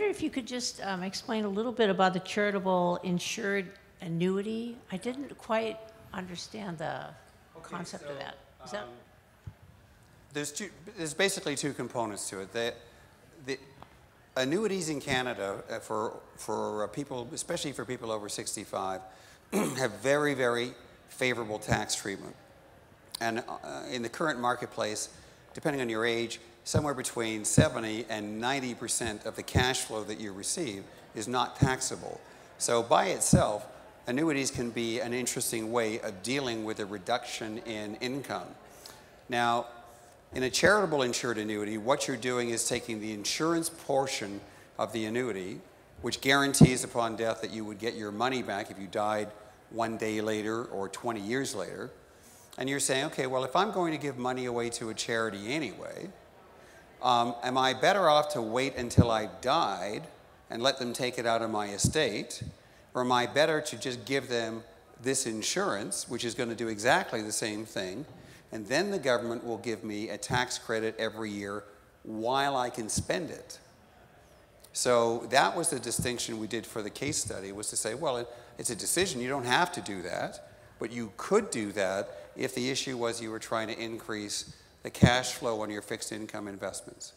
if you could just um, explain a little bit about the charitable insured annuity. I didn't quite understand the concept of that. Is that? There's, two, there's basically two components to it. The, the annuities in Canada uh, for, for uh, people, especially for people over 65, have very, very favorable tax treatment. And uh, in the current marketplace, depending on your age, somewhere between 70 and 90% of the cash flow that you receive is not taxable. So by itself, annuities can be an interesting way of dealing with a reduction in income. Now, in a charitable insured annuity, what you're doing is taking the insurance portion of the annuity, which guarantees upon death that you would get your money back if you died one day later or 20 years later. And you're saying, okay, well, if I'm going to give money away to a charity anyway, um, am I better off to wait until I died and let them take it out of my estate? Or am I better to just give them this insurance, which is going to do exactly the same thing, and then the government will give me a tax credit every year while I can spend it? So that was the distinction we did for the case study, was to say, well, it, it's a decision. You don't have to do that, but you could do that if the issue was you were trying to increase the cash flow on your fixed income investments.